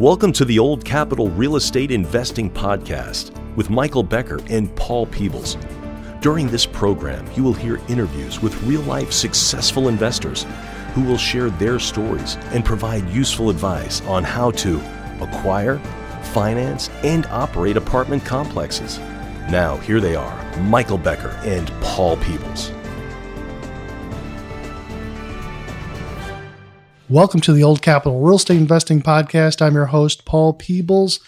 Welcome to the Old Capital Real Estate Investing Podcast with Michael Becker and Paul Peebles. During this program, you will hear interviews with real life successful investors who will share their stories and provide useful advice on how to acquire, finance, and operate apartment complexes. Now, here they are Michael Becker and Paul Peebles. Welcome to the Old Capital Real Estate Investing Podcast. I'm your host, Paul Peebles,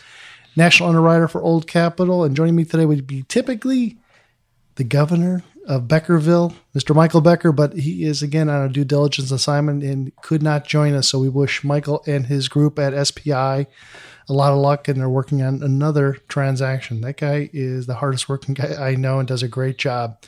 National Underwriter for Old Capital. And joining me today would be typically the governor of Beckerville, Mr. Michael Becker, but he is again on a due diligence assignment and could not join us. So we wish Michael and his group at SPI a lot of luck, and they're working on another transaction. That guy is the hardest working guy I know and does a great job.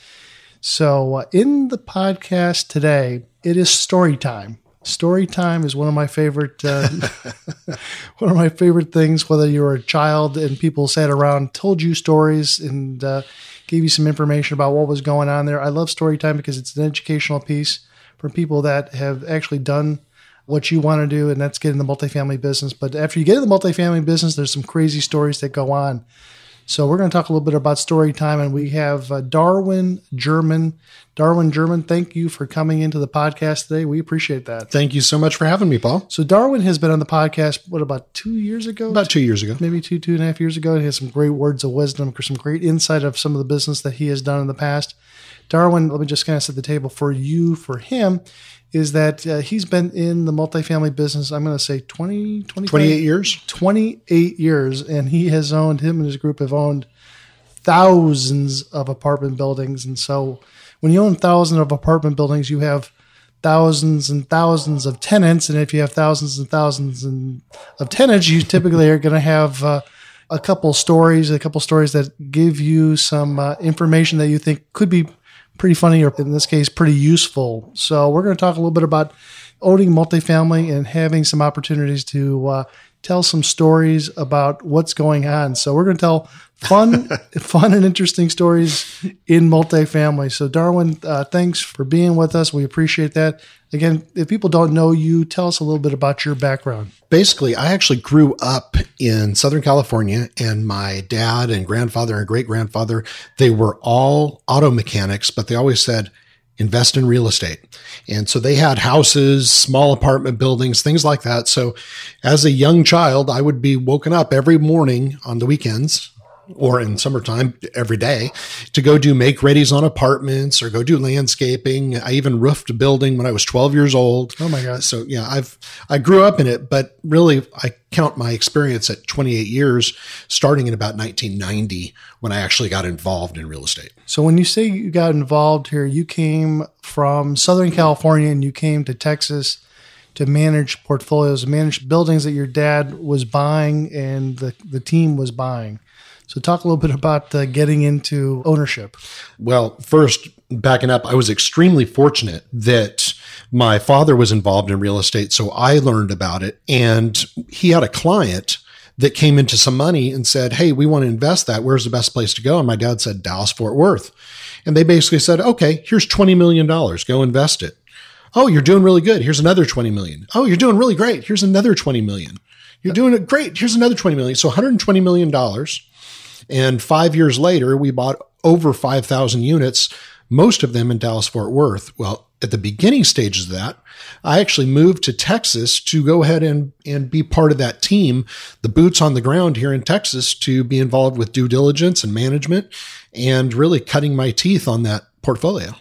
So, uh, in the podcast today, it is story time. Story time is one of my favorite uh, one of my favorite things. Whether you were a child and people sat around, told you stories, and uh, gave you some information about what was going on there. I love story time because it's an educational piece for people that have actually done what you want to do, and that's get in the multifamily business. But after you get in the multifamily business, there's some crazy stories that go on. So we're going to talk a little bit about story time, and we have uh, Darwin German. Darwin German, thank you for coming into the podcast today. We appreciate that. Thank you so much for having me, Paul. So Darwin has been on the podcast what about two years ago? About two years ago, maybe two two and a half years ago. He has some great words of wisdom, some great insight of some of the business that he has done in the past. Darwin, let me just kind of set the table for you, for him is that uh, he's been in the multifamily business, I'm going to say 20, 28 years. 28 years. And he has owned, him and his group have owned thousands of apartment buildings. And so when you own thousands of apartment buildings, you have thousands and thousands of tenants. And if you have thousands and thousands and, of tenants, you typically are going to have uh, a couple stories, a couple stories that give you some uh, information that you think could be pretty funny, or in this case, pretty useful. So we're going to talk a little bit about owning multifamily and having some opportunities to uh, tell some stories about what's going on. So we're going to tell fun, fun and interesting stories in multifamily. So Darwin, uh, thanks for being with us. We appreciate that. Again, if people don't know you, tell us a little bit about your background. Basically, I actually grew up in Southern California, and my dad and grandfather and great grandfather, they were all auto mechanics, but they always said, invest in real estate. And so they had houses, small apartment buildings, things like that. So as a young child, I would be woken up every morning on the weekends or in summertime every day to go do make readies on apartments or go do landscaping. I even roofed a building when I was 12 years old. Oh my God. So yeah, I've, I grew up in it, but really I count my experience at 28 years, starting in about 1990 when I actually got involved in real estate. So when you say you got involved here, you came from Southern California and you came to Texas to manage portfolios, manage buildings that your dad was buying and the, the team was buying. So, talk a little bit about uh, getting into ownership. Well, first, backing up, I was extremely fortunate that my father was involved in real estate. So, I learned about it. And he had a client that came into some money and said, Hey, we want to invest that. Where's the best place to go? And my dad said, Dallas, Fort Worth. And they basically said, Okay, here's $20 million. Go invest it. Oh, you're doing really good. Here's another 20 million. Oh, you're doing really great. Here's another 20 million. You're doing it great. Here's another 20 million. So 120 million dollars and five years later, we bought over 5,000 units, most of them in Dallas Fort Worth. Well, at the beginning stages of that, I actually moved to Texas to go ahead and, and be part of that team, the boots on the ground here in Texas to be involved with due diligence and management and really cutting my teeth on that portfolio.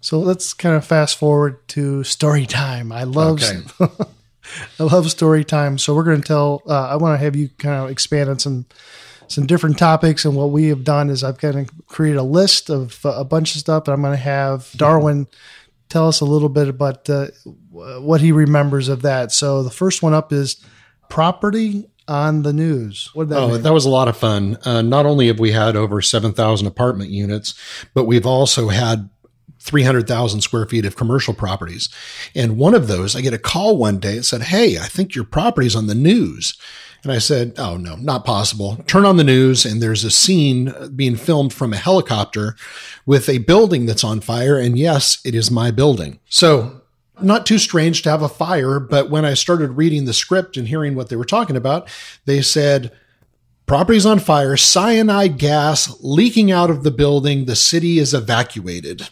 So let's kind of fast forward to story time. I love okay. I love story time. So we're going to tell. Uh, I want to have you kind of expand on some some different topics. And what we have done is I've kind of created a list of uh, a bunch of stuff, and I'm going to have Darwin tell us a little bit about uh, what he remembers of that. So the first one up is property on the news. What that oh, mean? that was a lot of fun. Uh, not only have we had over 7,000 apartment units, but we've also had 300,000 square feet of commercial properties. And one of those, I get a call one day and said, Hey, I think your property's on the news. And I said, Oh, no, not possible. Turn on the news, and there's a scene being filmed from a helicopter with a building that's on fire. And yes, it is my building. So Not too strange to have a fire, but when I started reading the script and hearing what they were talking about, they said, Property's on fire, cyanide gas leaking out of the building, the city is evacuated.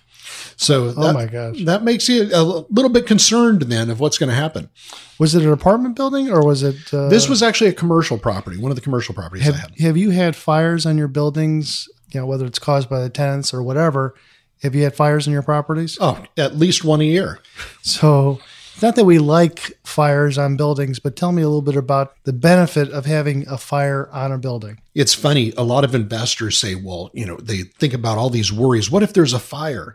So Oh that, my gosh. that makes you a little bit concerned then of what's going to happen. Was it an apartment building or was it? Uh, This was actually a commercial property, one of the commercial properties I Have, had. have you had fires on your buildings? You know, whether it's caused by the tenants or whatever. Have you had fires in your properties? Oh, at least one a year. So not that we like fires on buildings, but tell me a little bit about the benefit of having a fire on a building. It's funny. A lot of investors say, well, you know, they think about all these worries. What if there's a fire?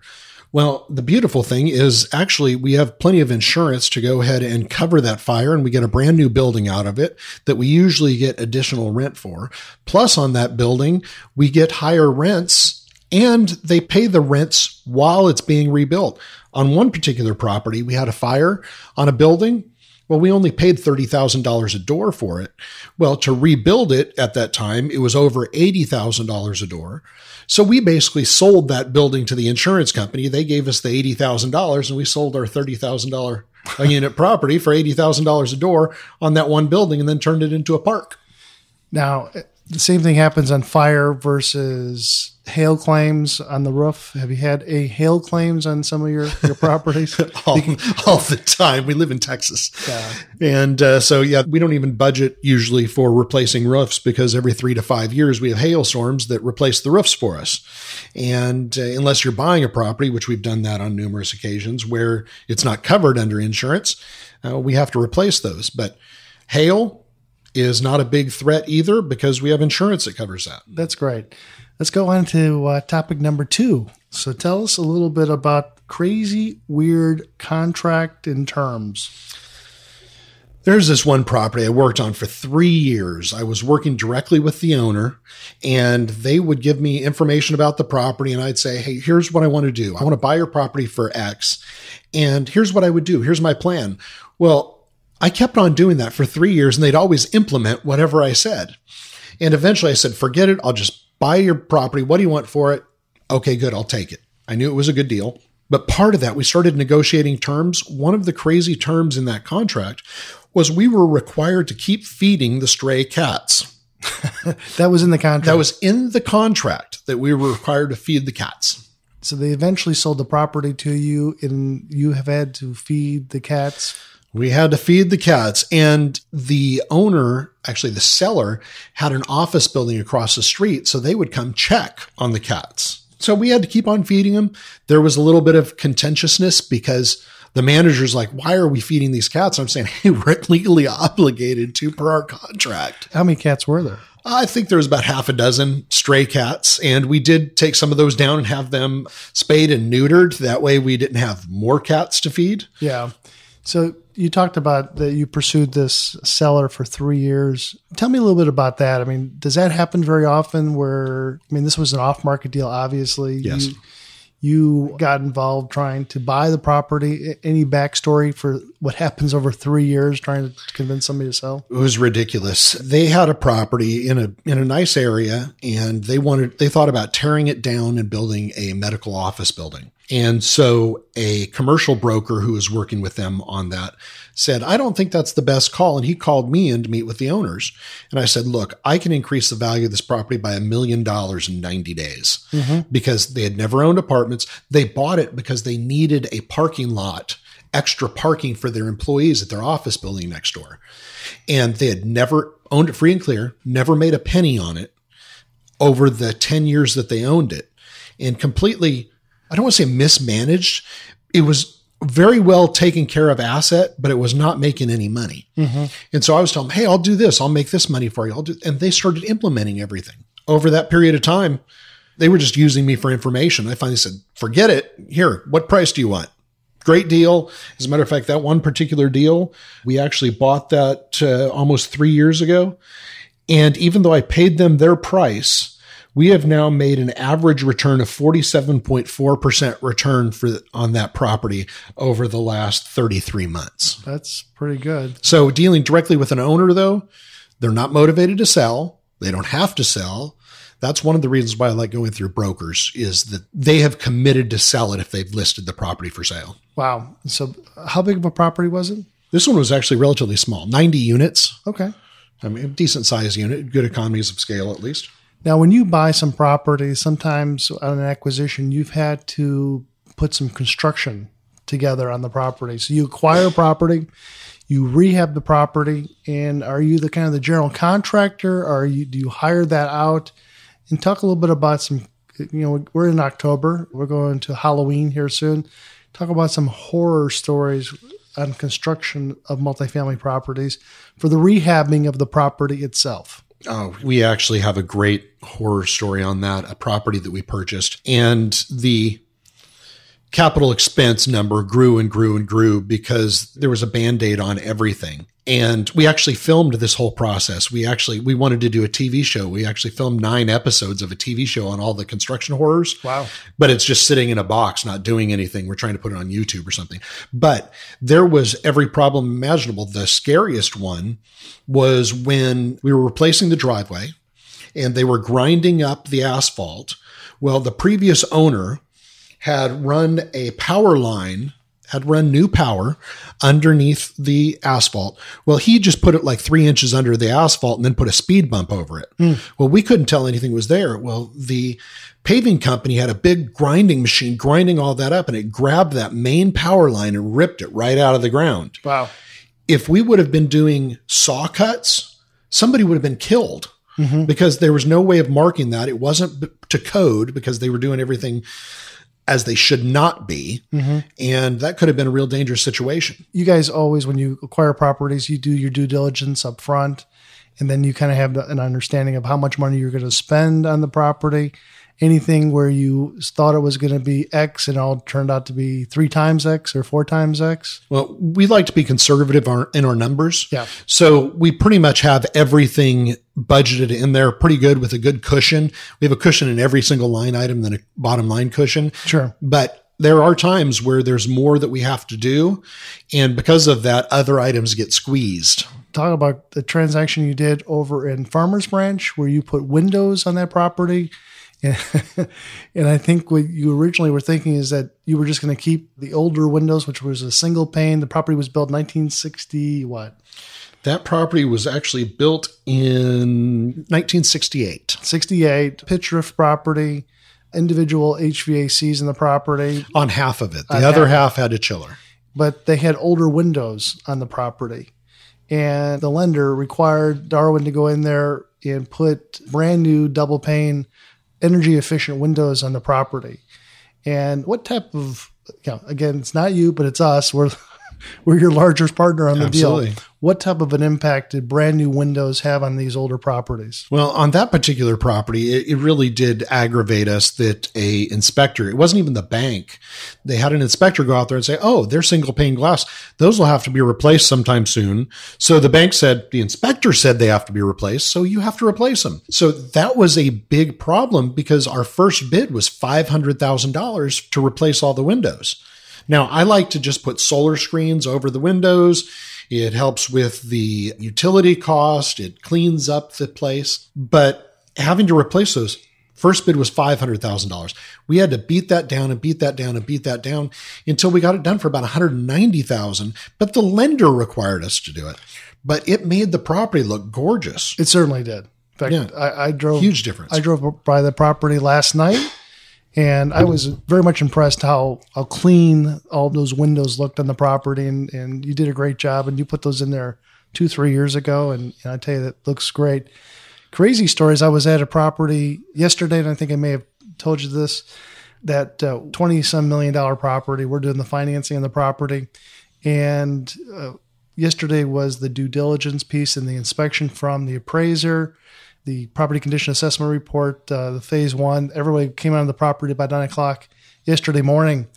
Well, the beautiful thing is actually we have plenty of insurance to go ahead and cover that fire and we get a brand new building out of it that we usually get additional rent for. Plus on that building, we get higher rents and they pay the rents while it's being rebuilt. On one particular property, we had a fire on a building. Well, we only paid $30,000 a door for it. Well, to rebuild it at that time, it was over $80,000 a door. So we basically sold that building to the insurance company. They gave us the $80,000 and we sold our $30,000 a unit property for $80,000 a door on that one building and then turned it into a park. Now, the same thing happens on fire versus hail claims on the roof. Have you had a hail claims on some of your, your properties? all, all the time. We live in Texas. Yeah. And uh, so, yeah, we don't even budget usually for replacing roofs because every three to five years we have hailstorms that replace the roofs for us. And uh, unless you're buying a property, which we've done that on numerous occasions where it's not covered under insurance, uh, we have to replace those. But hail is not a big threat either because we have insurance that covers that. That's great. Let's go on to uh, topic number two. So tell us a little bit about crazy, weird contract and terms. There's this one property I worked on for three years. I was working directly with the owner, and they would give me information about the property, and I'd say, Hey, here's what I want to do. I want to buy your property for X, and here's what I would do. Here's my plan. Well, I kept on doing that for three years, and they'd always implement whatever I said. And eventually I said, Forget it. I'll just buy your property. What do you want for it? Okay, good. I'll take it. I knew it was a good deal. But part of that, we started negotiating terms. One of the crazy terms in that contract was we were required to keep feeding the stray cats. That was in the contract. That was in the contract that we were required to feed the cats. so they eventually sold the property to you, and you have had to feed the cats. We had to feed the cats, and the owner, actually the seller, had an office building across the street, so they would come check on the cats. So we had to keep on feeding them. There was a little bit of contentiousness because the manager's like, "Why are we feeding these cats?" I'm saying, "Hey, we're legally obligated to per our contract." How many cats were there? I think there was about half a dozen stray cats, and we did take some of those down and have them spayed and neutered. That way, we didn't have more cats to feed. Yeah. So you talked about that you pursued this seller for three years. Tell me a little bit about that. I mean, does that happen very often where, I mean, this was an off market deal, obviously. Yes. You, you got involved trying to buy the property. Any backstory for what happens over three years trying to convince somebody to sell? It was ridiculous. They had a property in a in a nice area and they wanted they thought about tearing it down and building a medical office building. And so a commercial broker who was working with them on that said, I don't think that's the best call. And he called me in to meet with the owners. And I said, Look, I can increase the value of this property by a million dollars in 90 days mm-hmm. because they had never owned apartments. They bought it because they needed a parking lot, extra parking for their employees at their office building next door. And they had never owned it free and clear, never made a penny on it over the 10 years that they owned it and completely, I don't want to say mismanaged. It was very well taken care of asset, but it was not making any money. And so I was telling them, Hey, I'll do this. I'll make this money for you. I'll do, and they started implementing everything over that period of time. They were just using me for information. I finally said, forget it. Here, what price do you want? Great deal. As a matter of fact, that one particular deal, we actually bought that uh, almost three years ago. And even though I paid them their price, we have now made an average return of 47.4% return for on that property over the last 33 months. That's pretty good. So dealing directly with an owner though, they're not motivated to sell. They don't have to sell. That's one of the reasons why I like going through brokers is that they have committed to sell it if they've listed the property for sale. Wow. So, how big of a property was it? This one was actually relatively small, 90 units. Okay. I mean, a decent size unit, good economies of scale at least. Now, when you buy some property, sometimes on an acquisition, you've had to put some construction together on the property. So you acquire property, you rehab the property, and are you the kind of the general contractor, or you, do you hire that out? And talk a little bit about some. You know, we're in October. We're going to Halloween here soon. Talk about some horror stories on construction of multifamily properties for the rehabbing of the property itself. Oh, we actually have a great horror story on that, a property that we purchased. And the capital expense number grew and grew and grew because there was a band-aid on everything. And we actually filmed this whole process. We actually we wanted to do a tv show. We actually filmed nine episodes of a tv show on all the construction horrors. Wow. but it's just sitting in a box not doing anything. We're trying to put it on youtube or something. But there was every problem imaginable. The scariest one was when we were replacing the driveway and they were grinding up the asphalt. Well the previous owner had run a power line, had run new power underneath the asphalt. Well, he just put it like three inches under the asphalt and then put a speed bump over it. Hmm. Well, we couldn't tell anything was there. Well, the paving company had a big grinding machine grinding all that up and it grabbed that main power line and ripped it right out of the ground. Wow. If we would have been doing saw cuts, somebody would have been killed mm-hmm. because there was no way of marking that. It wasn't to code because they were doing everything as they should not be. Mm-hmm. And that could have been a real dangerous situation. you guys always when you acquire properties you do your due diligence up front and then you kind of have an understanding of how much money you're going to spend on the property anything where you thought it was going to be x and all turned out to be three times x or four times x Well, we like to be conservative in our numbers. Yeah. So we pretty much have everything budgeted in there pretty good with a good cushion. We have a cushion in every single line item than a bottom line cushion. sure But there are times where there's more that we have to do. And because of that, other items get squeezed. talk about the transaction you did over in farmers branch where you put windows on that property and, and i think what you originally were thinking is that you were just going to keep the older windows which was a single pane the property was built 1960 what That property was actually built in 1968 68 pitch roof property individual hvacs in the property on half of it. The On other half. half had a chiller. but they had older windows on the property. And the lender required Darwin to go in there and put brand new double pane, energy efficient windows on the property. And what type of, you know, again, it's not you, but it's us. We're, we're your largest partner on the Absolutely. deal. What type of an impact did brand new windows have on these older properties? Well, on that particular property, it, it really did aggravate us that a inspector, it wasn't even the bank. They had an inspector go out there and say, Oh, they're single pane glass. Those will have to be replaced sometime soon. So the bank said, the inspector said they have to be replaced. So you have to replace them. So that was a big problem because our first bid was $500,000 to replace all the windows. Now, I like to just put solar screens over the windows. It helps with the utility cost. It cleans up the place. But having to replace those, first bid was $500,000. We had to beat that down and beat that down and beat that down until we got it done for about 190,000. But the lender required us to do it. But it made the property look gorgeous. It certainly did. In fact, Yeah. I, I drove Huge difference. I drove by the property last night, and I was very much impressed how how clean all those windows looked on the property. And and you did a great job, and you put those in there two three years ago, and, and I tell you that looks great. Crazy stories. I was at a property yesterday, and I think I may have told you this. That twenty some million dollar property. We're doing the financing on the property, and uh, yesterday was the due diligence piece and the inspection from the appraiser the property condition assessment report, uh, the phase one. Everybody came out of the property by nine o'clock yesterday morning.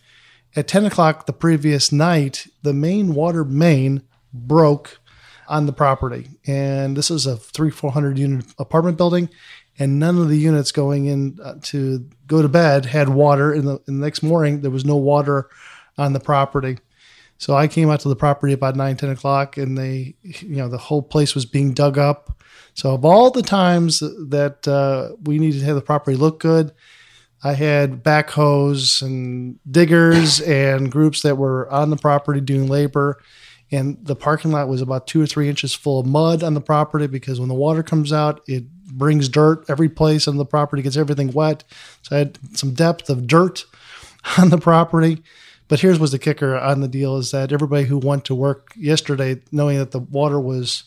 At 10 o'clock the previous night, the main water main broke on the property. And this is a three, 400 unit apartment building. And none of the units going in uh, to go to bed had water. In the, in the next morning, there was no water on the property. So I came out to the property about 9, 10 o'clock, and they, you know, the whole place was being dug up. So of all the times that uh, we needed to have the property look good, I had backhoes and diggers and groups that were on the property doing labor. And the parking lot was about two or three inches full of mud on the property because when the water comes out, it brings dirt every place on the property, gets everything wet. So I had some depth of dirt on the property. But here's was the kicker on the deal is that everybody who went to work yesterday, knowing that the water was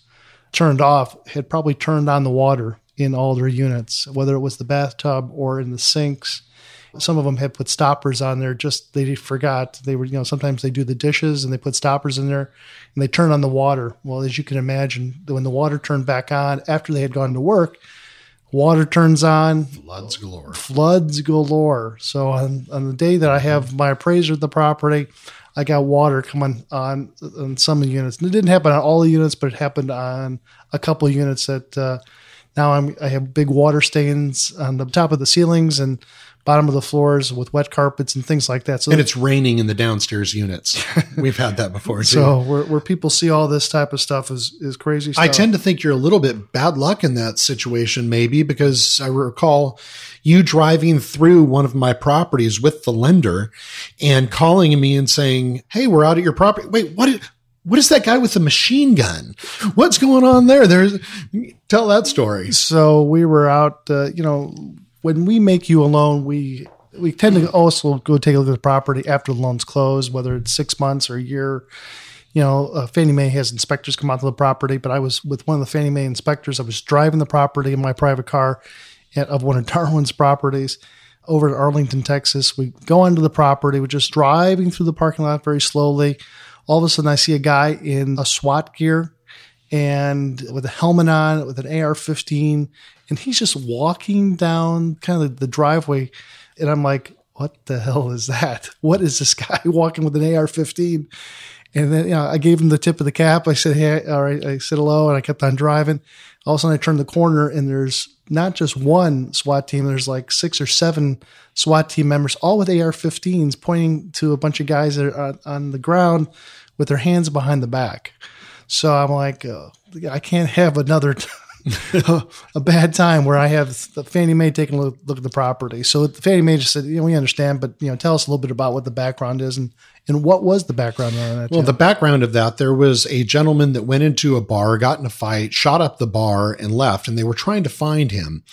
turned off, had probably turned on the water in all their units, whether it was the bathtub or in the sinks. Some of them had put stoppers on there. Just they forgot they were. You know, sometimes they do the dishes and they put stoppers in there, and they turn on the water. Well, as you can imagine, when the water turned back on after they had gone to work, water turns on, Floods galore. floods galore. So on, on the day that I have my appraiser at the property, I got water coming on on some of the units. And it didn't happen on all the units, but it happened on a couple of units that uh, now I'm I have big water stains on the top of the ceilings and bottom of the floors with wet carpets and things like that. So And it's raining in the downstairs units. We've had that before too. so where, where people see all this type of stuff is is crazy stuff. I tend to think you're a little bit bad luck in that situation, maybe because I recall you driving through one of my properties with the lender and calling me and saying, Hey, we're out at your property. Wait, what? Is, what is that guy with the machine gun? What's going on there? There's tell that story. so we were out uh, you know when we make you a loan we we tend to also go take a look at the property after the loan's closed whether it's six months or a year. You know uh, fannie mae has inspectors come out to the property but i was with one of the fannie mae inspectors. I was driving the property in my private car at, of one of darwin's properties over to arlington texas. We go onto the property. We're just driving through the parking lot very slowly. All of a sudden i see a guy in a swat gear and with a helmet on, with an AR-15, and he's just walking down kind of the driveway, and I'm like, "What the hell is that? What is this guy walking with an AR-15?" And then you know, I gave him the tip of the cap. I said, "Hey, all right." I said hello, and I kept on driving. All of a sudden, I turned the corner, and there's not just one SWAT team. There's like six or seven SWAT team members, all with AR-15s, pointing to a bunch of guys that are on, the ground with their hands behind the back. So I'm like, uh, I can't have another a bad time where I have the Fannie Mae taking a look, look at the property. So the Fannie Mae just said, you know, we understand, but you know, tell us a little bit about what the background is and and what was the background on that. Well, the background of that, there was a gentleman that went into a bar, got in a fight, shot up the bar, and left, and they were trying to find him.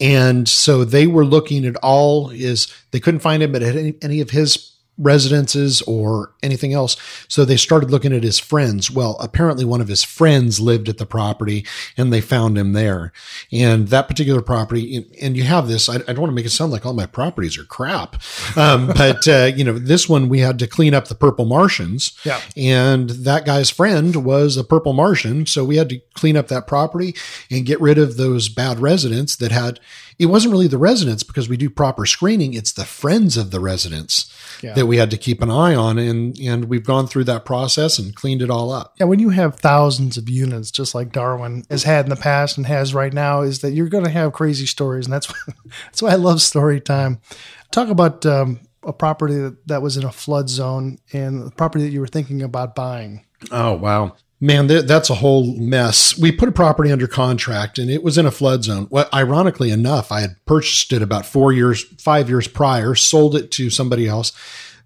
And so they were looking at all his, they couldn't find him at any, any of his residences or anything else. So they started looking at his friends. Well, apparently one of his friends lived at the property and they found him there. And that particular property, and you have this, I, don't want to make it sound like all my properties are crap. Um, but, uh, you know, this one we had to clean up the purple Martians. Yeah. And that guy's friend was a purple Martian. So we had to clean up that property and get rid of those bad residents that had, it wasn't really the residents because we do proper screening. It's the friends of the residents Yeah. that we had to keep an eye on. And, and we've gone through that process and cleaned it all up. Yeah, when you have thousands of units, just like Darwin has had in the past and has right now, is that you're going to have crazy stories, and that's that's why I love story time. Talk about um, a property that, that was in a flood zone and the property that you were thinking about buying. Oh, wow. Man, th- that's a whole mess. We put a property under contract and it was in a flood zone. Well, ironically enough, I had purchased it about four years, five years prior, sold it to somebody else.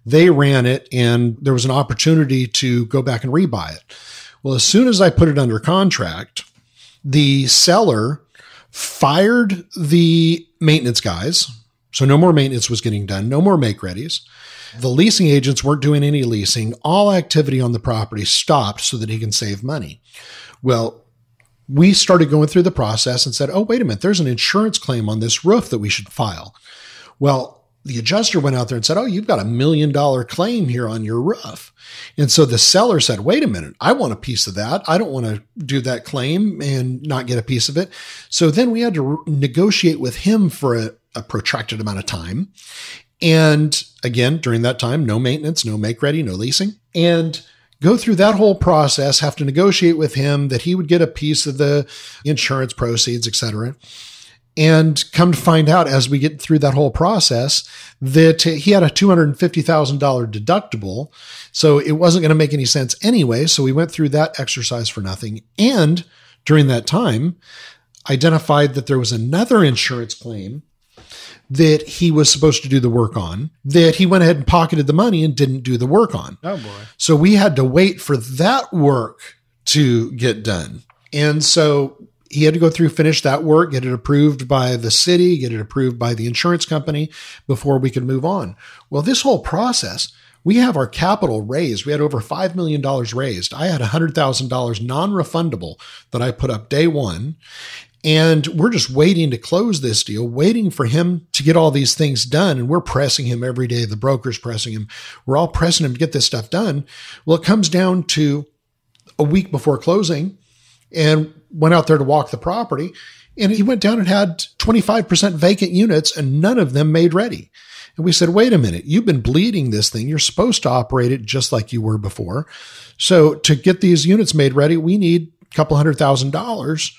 They ran it and there was an opportunity to go back and rebuy it. Well, as soon as I put it under contract, the seller fired the maintenance guys. So no more maintenance was getting done, no more make readies. The leasing agents weren't doing any leasing. All activity on the property stopped so that he can save money. Well, we started going through the process and said, oh, wait a minute, there's an insurance claim on this roof that we should file. Well, the adjuster went out there and said, oh, you've got a million dollar claim here on your roof. And so the seller said, wait a minute, I want a piece of that. I don't want to do that claim and not get a piece of it. So then we had to re- negotiate with him for a, a protracted amount of time. And again, during that time, no maintenance, no make ready, no leasing. And go through that whole process, have to negotiate with him that he would get a piece of the insurance proceeds, et cetera. And come to find out as we get through that whole process that he had a $250,000 deductible. So it wasn't going to make any sense anyway. So we went through that exercise for nothing. And during that time, identified that there was another insurance claim that he was supposed to do the work on that he went ahead and pocketed the money and didn't do the work on. Oh boy. So we had to wait for that work to get done. And so he had to go through, finish that work, get it approved by the city, get it approved by the insurance company before we could move on. Well, this whole process, we have our capital raised. We had over $5 million raised. I had $100,000 non refundable that I put up day one. And we're just waiting to close this deal, waiting for him to get all these things done. And we're pressing him every day. The broker's pressing him. We're all pressing him to get this stuff done. Well, it comes down to a week before closing and went out there to walk the property. And he went down and had 25% vacant units and none of them made ready. And we said, wait a minute, you've been bleeding this thing. You're supposed to operate it just like you were before. So to get these units made ready, we need a couple hundred thousand dollars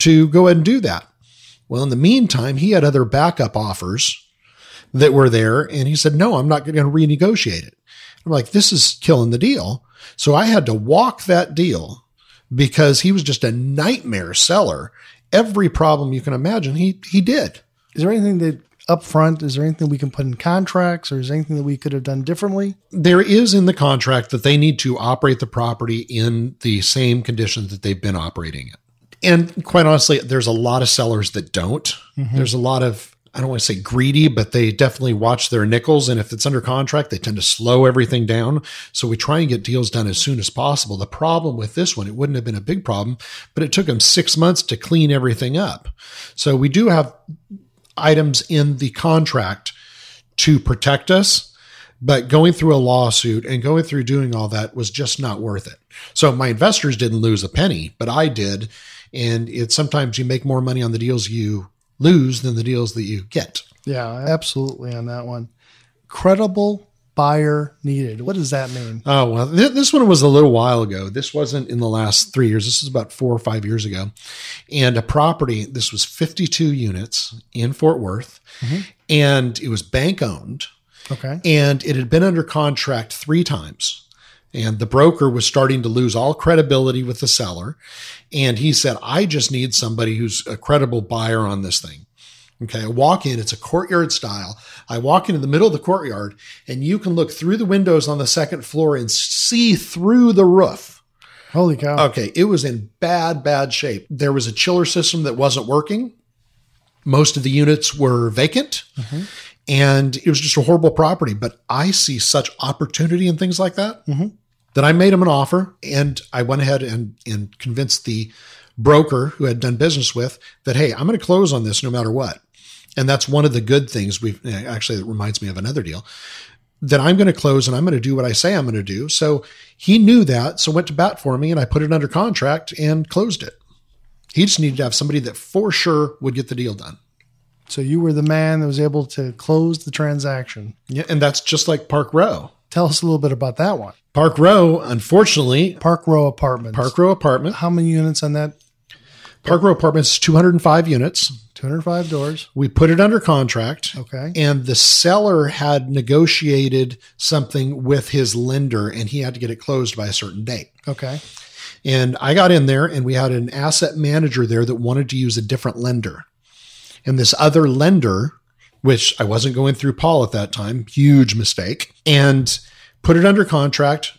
to go ahead and do that. Well, in the meantime, he had other backup offers that were there. And he said, no, I'm not going to renegotiate it. I'm like, this is killing the deal. So I had to walk that deal because he was just a nightmare seller. Every problem you can imagine, he he did. Is there anything that up front, is there anything we can put in contracts or is there anything that we could have done differently? There is in the contract that they need to operate the property in the same conditions that they've been operating it. And quite honestly, there's a lot of sellers that don't. Mm-hmm. There's a lot of I don't want to say greedy, but they definitely watch their nickels. And if it's under contract, they tend to slow everything down. So we try and get deals done as soon as possible. The problem with this one, it wouldn't have been a big problem, but it took them six months to clean everything up. So we do have items in the contract to protect us, but going through a lawsuit and going through doing all that was just not worth it. So my investors didn't lose a penny, but I did. And it's sometimes you make more money on the deals you lose than the deals that you get. Yeah, absolutely on that one. Credible buyer needed. What does that mean? Oh, well, th- this one was a little while ago. This wasn't in the last three years. This is about four or five years ago. And a property, this was 52 units in Fort Worth, mm-hmm. and it was bank owned. Okay. And it had been under contract three times. And the broker was starting to lose all credibility with the seller. And he said, I just need somebody who's a credible buyer on this thing. Okay. I walk in, it's a courtyard style. I walk into the middle of the courtyard and you can look through the windows on the second floor and see through the roof. Holy cow. Okay. It was in bad, bad shape. There was a chiller system that wasn't working. Most of the units were vacant. Mm-hmm. And it was just a horrible property. But I see such opportunity in things like that. Mm-hmm that I made him an offer and I went ahead and, and convinced the broker who had done business with that, hey, I'm going to close on this no matter what. And that's one of the good things we've eh, actually, it reminds me of another deal that I'm going to close and I'm going to do what I say I'm going to do. So he knew that. So went to bat for me and I put it under contract and closed it. He just needed to have somebody that for sure would get the deal done. So you were the man that was able to close the transaction. Yeah. And that's just like Park Row. Tell us a little bit about that one. Park Row, unfortunately, Park Row Apartments. Park Row Apartment. How many units on that? Park Row Apartments, 205 units. 205 doors. We put it under contract. Okay. And the seller had negotiated something with his lender and he had to get it closed by a certain date. Okay. And I got in there and we had an asset manager there that wanted to use a different lender. And this other lender, which I wasn't going through Paul at that time, huge mistake. And put it under contract,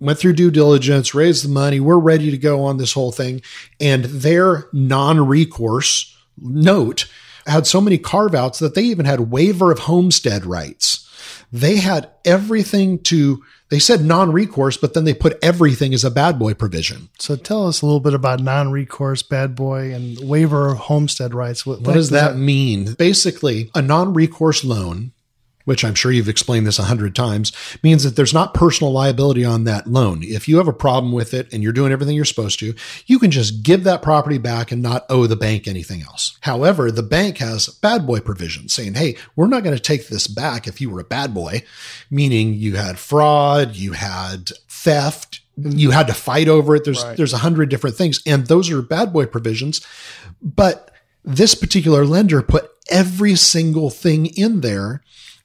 went through due diligence, raised the money. We're ready to go on this whole thing. And their non recourse note had so many carve outs that they even had waiver of homestead rights. They had everything to, they said non recourse, but then they put everything as a bad boy provision. So tell us a little bit about non recourse, bad boy, and waiver of homestead rights. What, what does that mean? Basically, a non recourse loan which I'm sure you've explained this a hundred times, means that there's not personal liability on that loan. If you have a problem with it and you're doing everything you're supposed to, you can just give that property back and not owe the bank anything else. However, the bank has bad boy provisions saying, hey, we're not going to take this back if you were a bad boy, meaning you had fraud, you had theft, mm-hmm. you had to fight over it. There's right. there's a hundred different things, and those are bad boy provisions. But this particular lender put every single thing in there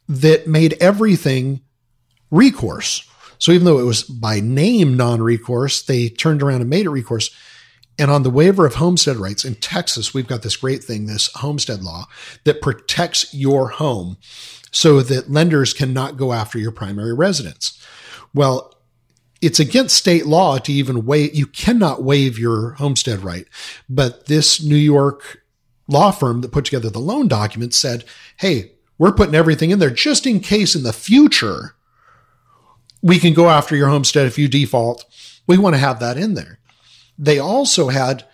that made everything recourse. So even though it was by name non recourse, they turned around and made it recourse. And on the waiver of homestead rights in Texas, we've got this great thing, this homestead law that protects your home so that lenders cannot go after your primary residence. Well, it's against state law to even waive, you cannot waive your homestead right. But this New York law firm that put together the loan documents said, hey, we're putting everything in there just in case in the future we can go after your homestead if you default. We want to have that in there. They also had,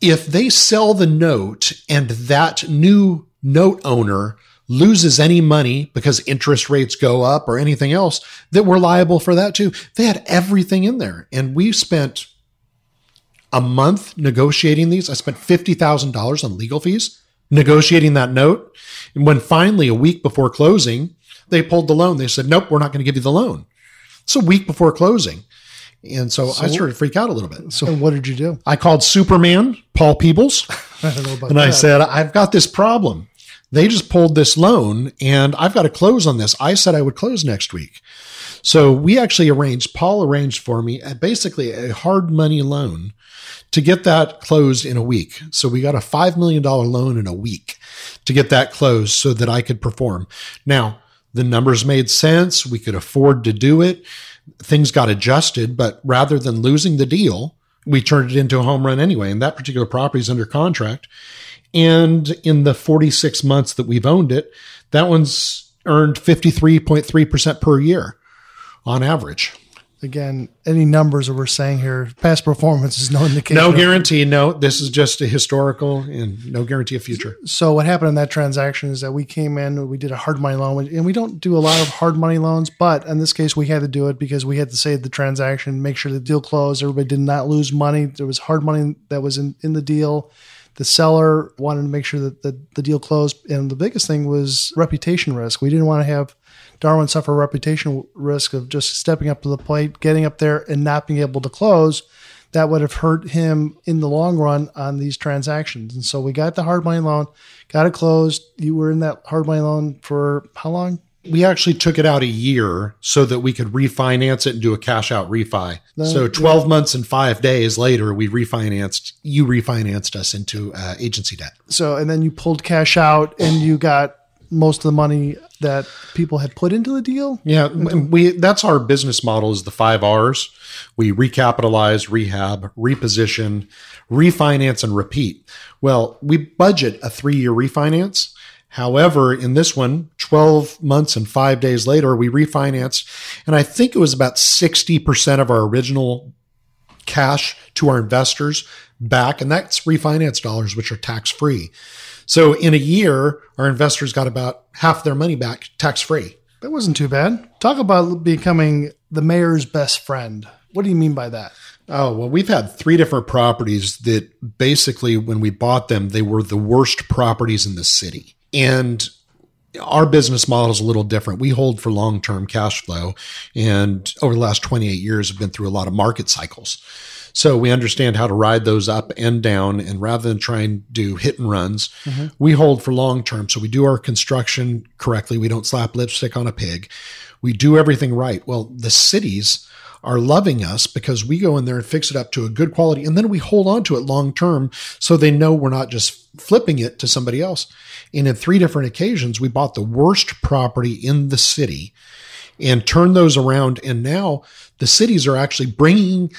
if they sell the note and that new note owner loses any money because interest rates go up or anything else, that we're liable for that too. They had everything in there. And we spent a month negotiating these. I spent $50,000 on legal fees negotiating that note. And when finally, a week before closing, they pulled the loan, they said, nope, we're not going to give you the loan. It's a week before closing. And so, so I started to freak out a little bit. So what did you do? I called Superman, Paul Peebles, I don't know about and that. I said, I've got this problem. They just pulled this loan and I've got to close on this. I said I would close next week. So we actually arranged, Paul arranged for me a, basically a hard money loan to get that closed in a week. So we got a $5 million loan in a week to get that closed so that I could perform. Now, the numbers made sense. We could afford to do it. Things got adjusted, but rather than losing the deal, we turned it into a home run anyway. And that particular property is under contract. And in the 46 months that we've owned it, that one's earned 53.3% per year on average. Again, any numbers that we're saying here, past performance is no indication. No guarantee. No, this is just a historical and no guarantee of future. So what happened in that transaction is that we came in, we did a hard money loan, and we don't do a lot of hard money loans, but in this case, we had to do it because we had to save the transaction, make sure the deal closed. Everybody did not lose money. There was hard money that was in, in the deal. The seller wanted to make sure that the, the deal closed, and the biggest thing was reputation risk. We didn't want to have Darwin suffer reputation risk of just stepping up to the plate, getting up there, and not being able to close that would have hurt him in the long run on these transactions. And so we got the hard money loan, got it closed. You were in that hard money loan for how long? We actually took it out a year so that we could refinance it and do a cash out refi. so 12 months and five days later, we refinanced, you refinanced us into uh, agency debt. So, and then you pulled cash out and you got most of the money that people had put into the deal. Yeah, we that's our business model is the five R's. We recapitalize, rehab, reposition, refinance, and repeat. Well, we budget a three year refinance. However, in this one, 12 months and five days later, we refinanced, and I think it was about 60% of our original cash to our investors back, and that's refinance dollars, which are tax free. So in a year, our investors got about half their money back tax free. That wasn't too bad. Talk about becoming the mayor's best friend. What do you mean by that? Oh, well, we've had three different properties that basically, when we bought them, they were the worst properties in the city. And our business model is a little different. We hold for long term cash flow. And over the last 28 years, have been through a lot of market cycles. So we understand how to ride those up and down. And rather than try and do hit and runs, mm-hmm. we hold for long term. So we do our construction correctly. We don't slap lipstick on a pig. We do everything right. Well, the cities are loving us because we go in there and fix it up to a good quality and then we hold on to it long term so they know we're not just flipping it to somebody else. And in three different occasions, we bought the worst property in the city and turned those around. And now the cities are actually bringing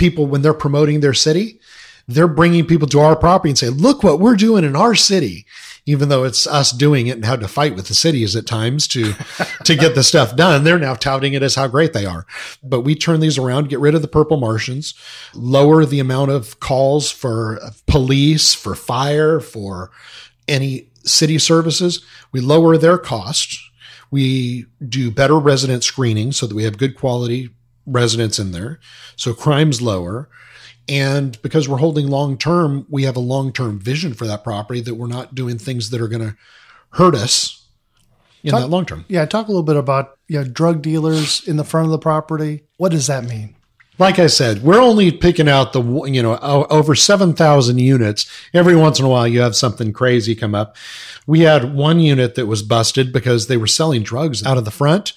people when they're promoting their city, they're bringing people to our property and say, look what we're doing in our city. Even though it's us doing it and how to fight with the cities at times to, to get the stuff done, they're now touting it as how great they are. But we turn these around, get rid of the purple Martians, lower the amount of calls for police, for fire, for any city services. We lower their costs. We do better resident screening so that we have good quality residents in there. So crime's lower. And because we're holding long term, we have a long term vision for that property that we're not doing things that are going to hurt us in Talk- that long term. Yeah, talk a little bit about yeah, drug dealers in the front of the property. What does that mean? like I said, we're only picking out the you know over seven thousand units. Every once in a while, you have something crazy come up. We had one unit that was busted because they were selling drugs out of the front,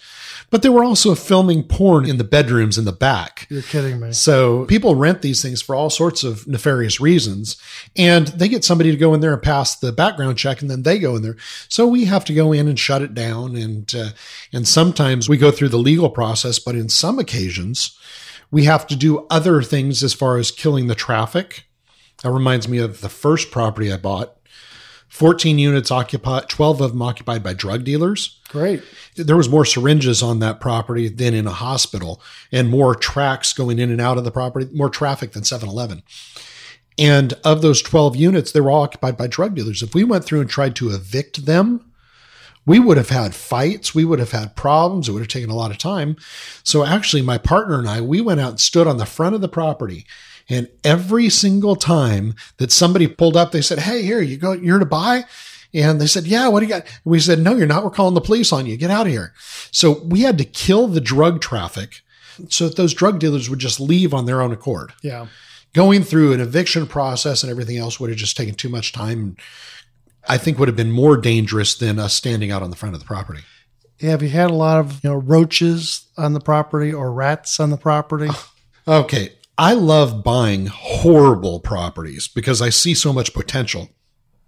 but they were also filming porn in the bedrooms in the back. You're kidding me. So people rent these things for all sorts of nefarious reasons, and they get somebody to go in there and pass the background check, and then they go in there. So we have to go in and shut it down, and uh, and sometimes we go through the legal process, but in some occasions we have to do other things as far as killing the traffic. That reminds me of the first property I bought. 14 units occupied, 12 of them occupied by drug dealers. Great. There was more syringes on that property than in a hospital and more tracks going in and out of the property, more traffic than 7-Eleven. And of those 12 units, they were all occupied by drug dealers. If we went through and tried to evict them, we would have had fights. We would have had problems. It would have taken a lot of time. So actually, my partner and I, we went out and stood on the front of the property. And every single time that somebody pulled up, they said, Hey, here, you go, you're to buy. And they said, Yeah, what do you got? We said, No, you're not. We're calling the police on you. Get out of here. So we had to kill the drug traffic so that those drug dealers would just leave on their own accord. Yeah. Going through an eviction process and everything else would have just taken too much time I think would have been more dangerous than us standing out on the front of the property. Yeah, have you had a lot of you know roaches on the property or rats on the property? Okay, I love buying horrible properties because I see so much potential.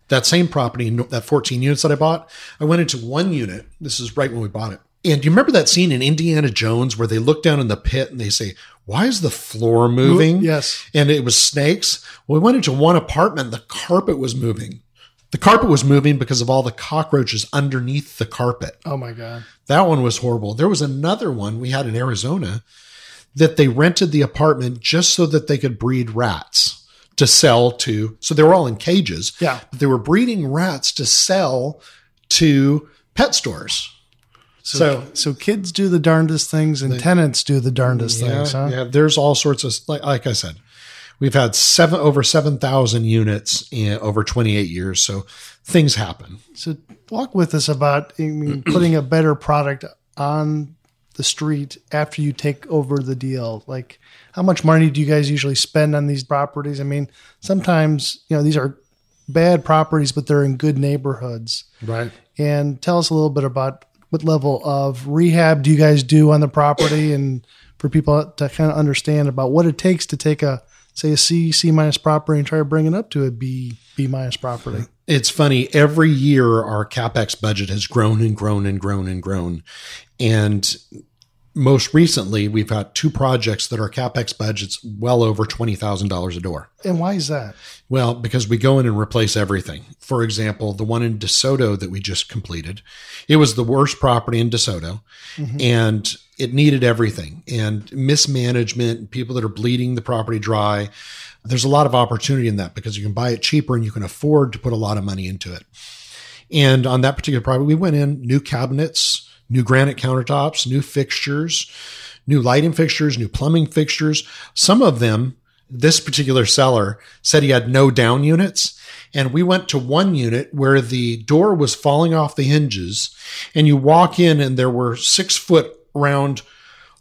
That same property, that 14 units that I bought, I went into one unit. This is right when we bought it. And do you remember that scene in Indiana Jones where they look down in the pit and they say, Why is the floor moving? Yes. And it was snakes. Well, we went into one apartment, the carpet was moving. The carpet was moving because of all the cockroaches underneath the carpet. Oh my God. That one was horrible. There was another one we had in Arizona that they rented the apartment just so that they could breed rats to sell to. So they were all in cages. Yeah. But they were breeding rats to sell to pet stores. So, so, so kids do the darndest things and tenants do the darndest yeah, things, huh? Yeah, there's all sorts of like, like I said, We've had seven over seven thousand units in over 28 years, so things happen. So walk with us about I mean, putting a better product on the street after you take over the deal. Like, how much money do you guys usually spend on these properties? I mean, sometimes you know these are bad properties, but they're in good neighborhoods. Right. And tell us a little bit about what level of rehab do you guys do on the property, and for people to kind of understand about what it takes to take a say a C, C minus property and try to bring it up to a B, B minus property. It's funny. Every year, our capex budget has grown and grown and grown and grown, and most recently, we've got two projects that our capex budget's well over twenty thousand dollars a door. And why is that? Well, because we go in and replace everything. For example, the one in DeSoto that we just completed, it was the worst property in DeSoto, mm-hmm. and it needed everything and mismanagement, people that are bleeding the property dry. There's a lot of opportunity in that because you can buy it cheaper and you can afford to put a lot of money into it. And on that particular property, we went in new cabinets, new granite countertops, new fixtures, new lighting fixtures, new plumbing fixtures. Some of them, this particular seller said he had no down units. And we went to one unit where the door was falling off the hinges and you walk in and there were six foot round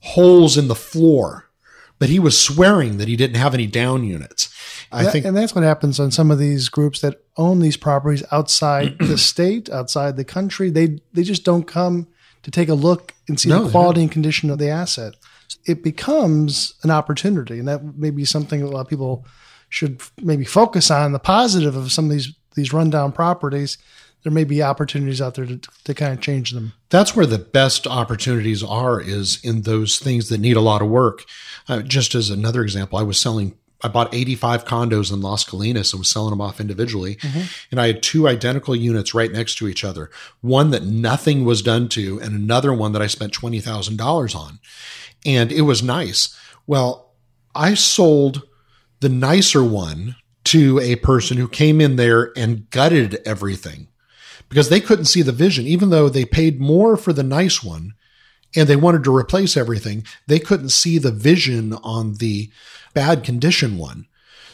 holes in the floor, but he was swearing that he didn't have any down units. I that, think, and that's what happens on some of these groups that own these properties outside the state, outside the country. They they just don't come to take a look and see no, the quality and condition of the asset. It becomes an opportunity, and that may be something that a lot of people should maybe focus on the positive of some of these these rundown properties there may be opportunities out there to, to kind of change them. That's where the best opportunities are is in those things that need a lot of work. Uh, just as another example, I was selling I bought 85 condos in Las Colinas and was selling them off individually. Mm-hmm. And I had two identical units right next to each other. One that nothing was done to, and another one that I spent $20,000 on. And it was nice. Well, I sold the nicer one to a person who came in there and gutted everything because they couldn't see the vision, even though they paid more for the nice one and they wanted to replace everything. They couldn't see the vision on the bad condition one.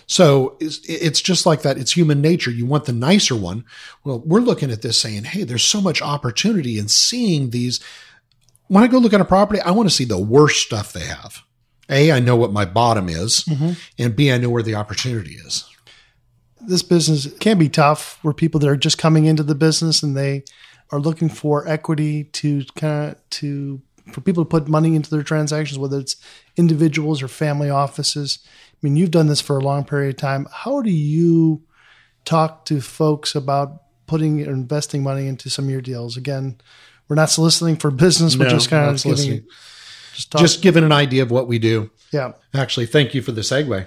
So it's, it's, just like that. It's human nature. You want the nicer one. Well, we're looking at this saying, Hey, there's so much opportunity in seeing these. When I go look at a property, I want to see the worst stuff they have. A, I know what my bottom is, mm-hmm. and B, I know where the opportunity is. This business can be tough where people that are just coming into the business and they are looking for equity to kind of to for people to put money into their transactions, whether it's individuals or family offices. I mean, you've done this for a long period of time. How do you talk to folks about putting or investing money into some of your deals? Again, we're not soliciting for business. We're No, just kind of giving, just, Just giving an idea of what we do. yeah. Actually, thank you for the segue.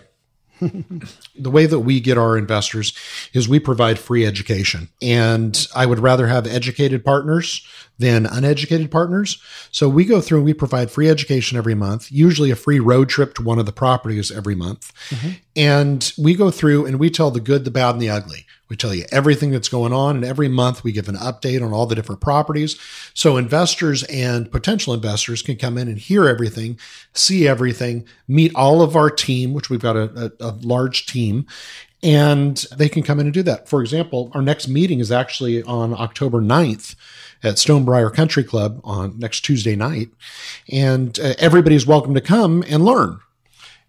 The way that we get our investors is we provide free education. And I would rather have educated partners than uneducated partners. So we go through and we provide free education every month, usually a free road trip to one of the properties every month. Mm-hmm. And we go through and we tell the good, the bad, and the ugly. We tell you everything that's going on. And every month we give an update on all the different properties. So investors and potential investors can come in and hear everything, see everything, meet all of our team, which we've got a, a, a large team, and they can come in and do that. For example, our next meeting is actually on October 9th at Stonebriar Country Club on next Tuesday night. And uh, everybody's welcome to come and learn.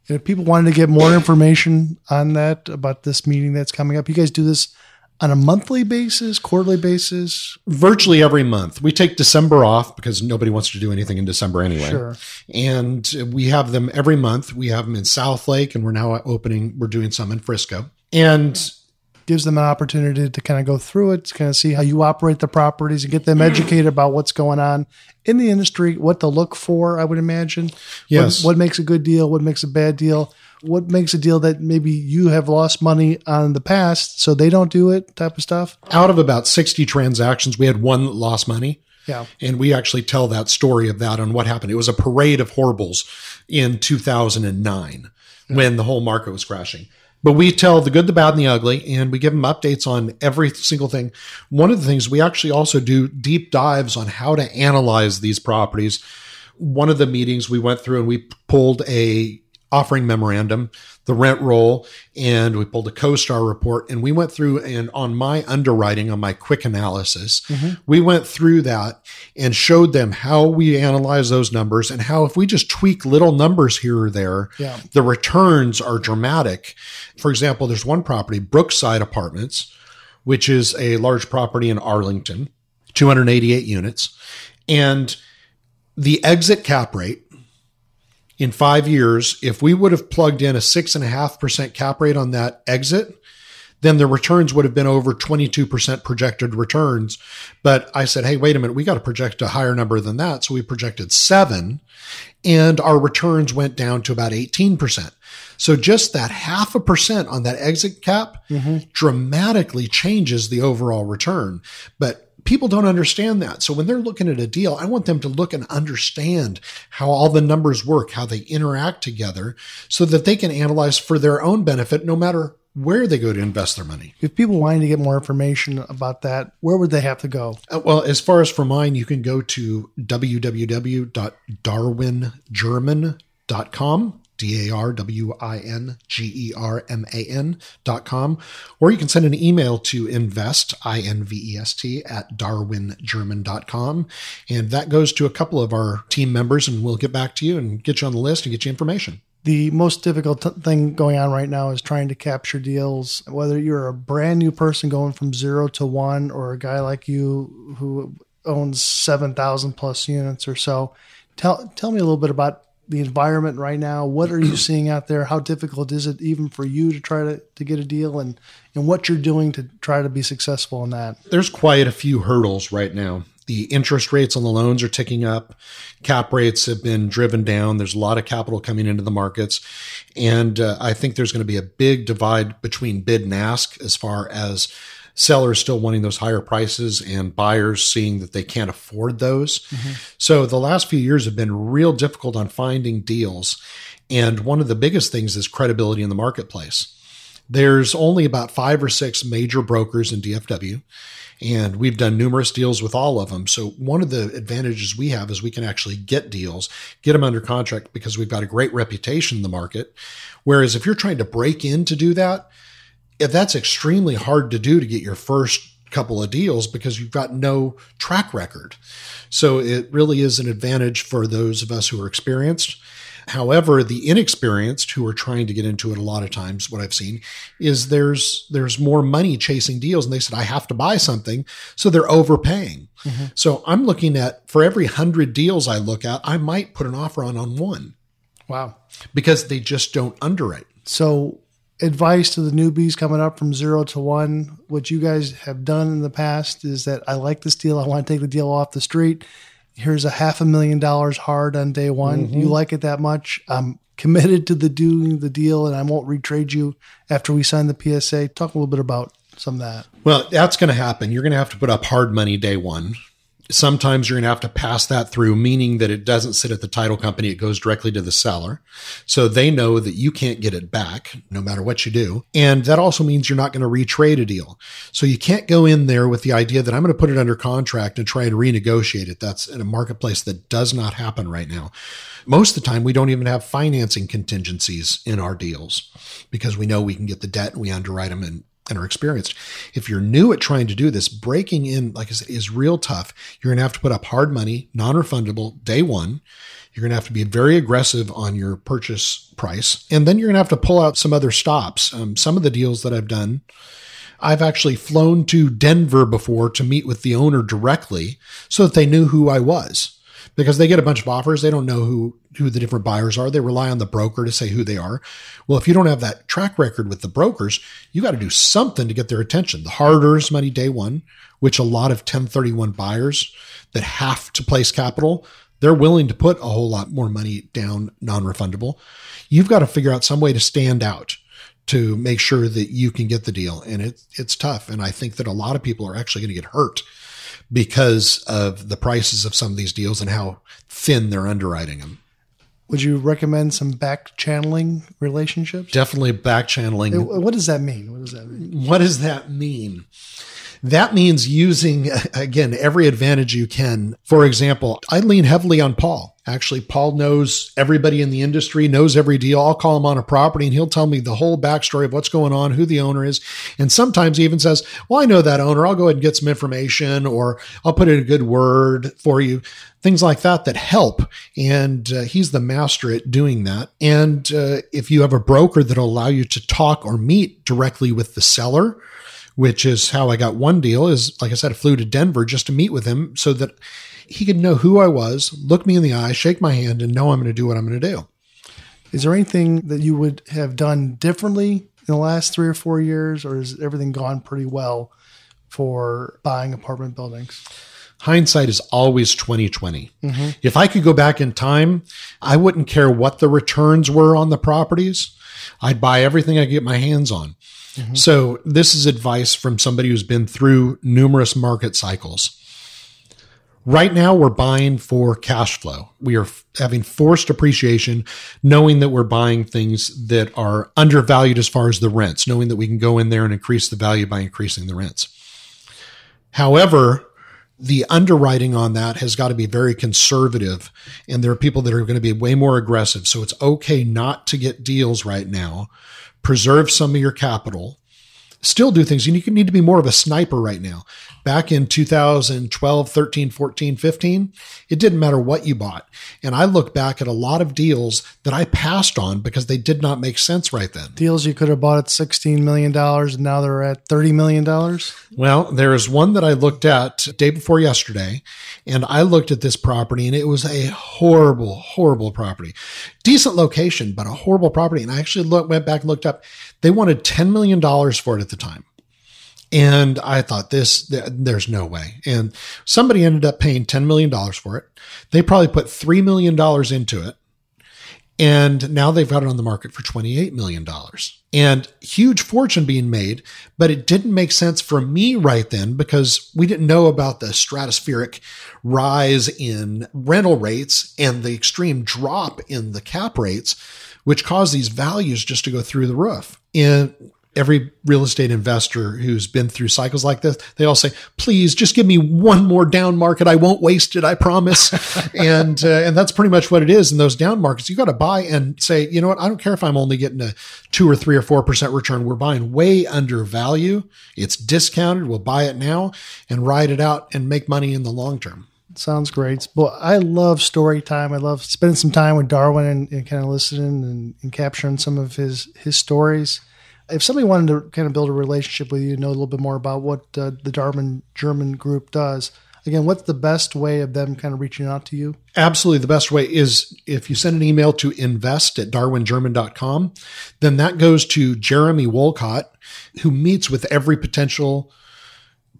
And if people wanted to get more information on that about this meeting that's coming up, you guys do this on a monthly basis, quarterly basis. virtually every month. We take December off because nobody wants to do anything in December anyway. Sure. And we have them every month. We have them in South Lake and we're now opening, we're doing some in Frisco. And Gives them an opportunity to kind of go through it, to kind of see how you operate the properties and get them educated about what's going on in the industry, what to look for, I would imagine. Yes. What, what makes a good deal? What makes a bad deal? What makes a deal that maybe you have lost money on in the past, so they don't do it, type of stuff? out of about 60 transactions, we had one that lost money. Yeah. And we actually tell that story of that on what happened. It was a parade of horribles in 2009 when the whole market was crashing. But we tell the good, the bad, and the ugly, and we give them updates on every single thing. One of the things we actually also do deep dives on how to analyze these properties. One of the meetings we went through and we pulled a offering memorandum, the rent roll, and we pulled a CoStar report and we went through and on my underwriting, on my quick analysis, mm-hmm. we went through that and showed them how we analyze those numbers and how if we just tweak little numbers here or there, Yeah. the returns are dramatic. For example, there's one property, Brookside Apartments, which is a large property in Arlington, 288 units. And the exit cap rate in five years, if we would have plugged in a six and a half percent cap rate on that exit, then the returns would have been over 22% projected returns. But I said, hey, wait a minute, we got to project a higher number than that. So we projected seven, and our returns went down to about 18%. So just that half a percent on that exit cap mm-hmm. dramatically changes the overall return. But people don't understand that. So when they're looking at a deal, I want them to look and understand how all the numbers work, how they interact together so that they can analyze for their own benefit no matter where they go to invest their money. If people wanted to get more information about that, where would they have to go? Uh, well, as far as for mine, you can go to www.darwingerman.com. D A R W I N G E R M A N dot com. Or you can send an email to invest, I N V E S T, at darwingerman.com. And that goes to a couple of our team members, and we'll get back to you and get you on the list and get you information. The most difficult t- thing going on right now is trying to capture deals, whether you're a brand new person going from zero to one or a guy like you who owns 7,000 plus units or so. Tell, tell me a little bit about the environment right now. What are you seeing out there? How difficult is it even for you to try to, to get a deal and, and what you're doing to try to be successful in that? there's quite a few hurdles right now. The interest rates on the loans are ticking up. Cap rates have been driven down. There's a lot of capital coming into the markets. And uh, I think there's going to be a big divide between bid and ask as far as sellers still wanting those higher prices and buyers seeing that they can't afford those. Mm-hmm. So the last few years have been real difficult on finding deals. And one of the biggest things is credibility in the marketplace. There's only about five or six major brokers in DFW, and we've done numerous deals with all of them. So, one of the advantages we have is we can actually get deals, get them under contract because we've got a great reputation in the market. Whereas, if you're trying to break in to do that, that's extremely hard to do to get your first couple of deals because you've got no track record. So, it really is an advantage for those of us who are experienced. However, the inexperienced who are trying to get into it a lot of times, what I've seen is there's there's more money chasing deals, and they said I have to buy something, so they're overpaying. Mm-hmm. So I'm looking at for every hundred deals I look at, I might put an offer on on one. Wow, because they just don't underwrite. So advice to the newbies coming up from zero to one, what you guys have done in the past is that I like this deal. I want to take the deal off the street. Here's a half a million dollars hard on day one. Mm-hmm. You like it that much? I'm committed to the doing the deal and I won't retrade you after we sign the PSA. Talk a little bit about some of that. Well, that's going to happen. You're going to have to put up hard money day one Sometimes you're going to have to pass that through, meaning that it doesn't sit at the title company. It goes directly to the seller. So they know that you can't get it back no matter what you do. And that also means you're not going to retrade a deal. So you can't go in there with the idea that I'm going to put it under contract and try and renegotiate it. That's in a marketplace that does not happen right now. Most of the time, we don't even have financing contingencies in our deals because we know we can get the debt and we underwrite them and and are experienced. If you're new at trying to do this, breaking in, like I said, is real tough. You're going to have to put up hard money, non refundable day one. You're going to have to be very aggressive on your purchase price. And then you're going to have to pull out some other stops. Um, some of the deals that I've done, I've actually flown to Denver before to meet with the owner directly so that they knew who I was because they get a bunch of offers. They don't know who, who the different buyers are. They rely on the broker to say who they are. Well, if you don't have that track record with the brokers, you got to do something to get their attention. The hard earnest money day one, which a lot of 1031 buyers that have to place capital, they're willing to put a whole lot more money down non-refundable. You've got to figure out some way to stand out to make sure that you can get the deal. And it, it's tough. And I think that a lot of people are actually going to get hurt because of the prices of some of these deals and how thin they're underwriting them. Would you recommend some back channeling relationships? Definitely back channeling. What does that mean? What does that mean? What does that mean? That means using, again, every advantage you can. For example, I lean heavily on Paul. Actually, Paul knows everybody in the industry, knows every deal. I'll call him on a property and he'll tell me the whole backstory of what's going on, who the owner is. And sometimes he even says, Well, I know that owner. I'll go ahead and get some information or I'll put in a good word for you. Things like that that help. And uh, he's the master at doing that. And uh, if you have a broker that'll allow you to talk or meet directly with the seller, which is how I got one deal is like I said, I flew to Denver just to meet with him so that he could know who I was, look me in the eye, shake my hand, and know I'm going to do what I'm going to do. Is there anything that you would have done differently in the last three or four years, or has everything gone pretty well for buying apartment buildings? Hindsight is always 2020. Mm-hmm. If I could go back in time, I wouldn't care what the returns were on the properties. I'd buy everything I get my hands on. Mm-hmm. So this is advice from somebody who's been through numerous market cycles. Right now, we're buying for cash flow. We are having forced appreciation, knowing that we're buying things that are undervalued as far as the rents, knowing that we can go in there and increase the value by increasing the rents. However, the underwriting on that has got to be very conservative. And there are people that are going to be way more aggressive. So it's okay not to get deals right now. Preserve some of your capital still do things. You need to be more of a sniper right now. Back in 2012, 13, 14, 15, it didn't matter what you bought. And I look back at a lot of deals that I passed on because they did not make sense right then. Deals you could have bought at $16 million and now they're at $30 million? Well, there is one that I looked at day before yesterday and I looked at this property and it was a horrible, horrible property. Decent location, but a horrible property. And I actually look, went back and looked up. They wanted $10 million for it at the time. And I thought this, there's no way. And somebody ended up paying $10 million for it. They probably put $3 million into it. And now they've got it on the market for $28 million and huge fortune being made. But it didn't make sense for me right then because we didn't know about the stratospheric rise in rental rates and the extreme drop in the cap rates, which caused these values just to go through the roof. And every real estate investor who's been through cycles like this, they all say, please just give me one more down market. I won't waste it. I promise. and, uh, and that's pretty much what it is in those down markets. You got to buy and say, you know what? I don't care if I'm only getting a two or three or 4% return. We're buying way under value. It's discounted. We'll buy it now and ride it out and make money in the long term. Sounds great. Well, I love story time. I love spending some time with Darwin and, and kind of listening and, and, capturing some of his his stories. If somebody wanted to kind of build a relationship with you, know a little bit more about what uh, the Darwin German group does, again, what's the best way of them kind of reaching out to you? Absolutely. The best way is if you send an email to invest at darwingerman.com, then that goes to Jeremy Wolcott, who meets with every potential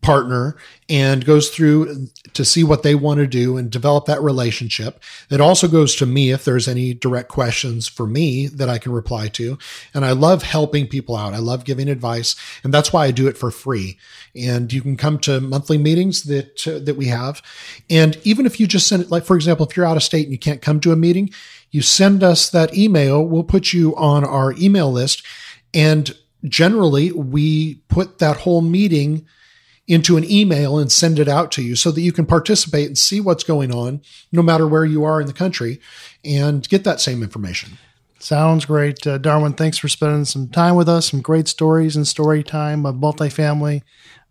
partner and goes through to see what they want to do and develop that relationship. It also goes to me if there's any direct questions for me that I can reply to. And I love helping people out. I love giving advice, and that's why I do it for free. And you can come to monthly meetings that uh, that we have. And even if you just send it like for example, if you're out of state and you can't come to a meeting, you send us that email, we'll put you on our email list and generally we put that whole meeting into an email and send it out to you so that you can participate and see what's going on no matter where you are in the country and get that same information. Sounds great. Uh, Darwin, thanks for spending some time with us. Some great stories and story time of multifamily.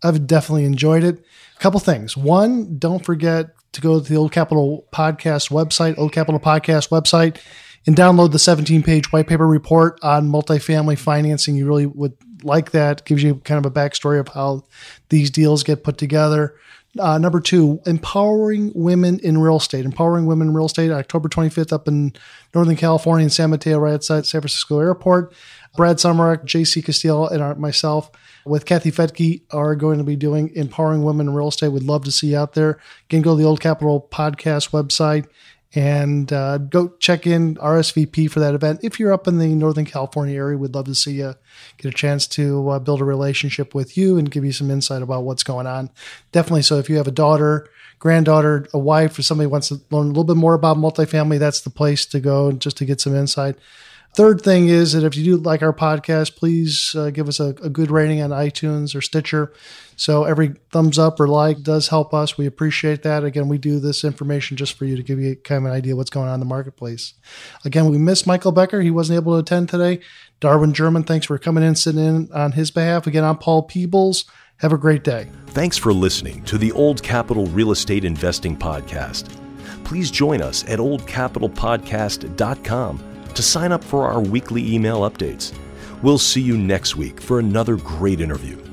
I've definitely enjoyed it. A couple things. One, don't forget to go to the Old Capital Podcast website, Old Capital Podcast website, and download the 17 page white paper report on multifamily financing. You really would like that. Gives you kind of a backstory of how these deals get put together. Uh, number two, empowering women in real estate. Empowering women in real estate, October 25th up in Northern California in San Mateo, right outside San Francisco Airport. Brad Sumrok, JC Castillo, and myself with Kathy Fettke are going to be doing Empowering Women in Real Estate. We'd love to see you out there. Again, go to the Old Capital Podcast website and uh, go check in RSVP for that event. If you're up in the Northern California area, we'd love to see you get a chance to uh, build a relationship with you and give you some insight about what's going on. Definitely. So if you have a daughter, granddaughter, a wife, or somebody wants to learn a little bit more about multifamily, that's the place to go just to get some insight. Third thing is that if you do like our podcast, please uh, give us a, a, good rating on iTunes or Stitcher. So every thumbs up or like does help us. We appreciate that. Again, we do this information just for you to give you kind of an idea what's going on in the marketplace. Again, we miss Michael Becker. He wasn't able to attend today. Darwin German, thanks for coming in, sitting in on his behalf. Again, I'm Paul Peebles. Have a great day. Thanks for listening to the Old Capital Real Estate Investing Podcast. Please join us at oldcapitalpodcast.com to sign up for our weekly email updates. We'll see you next week for another great interview.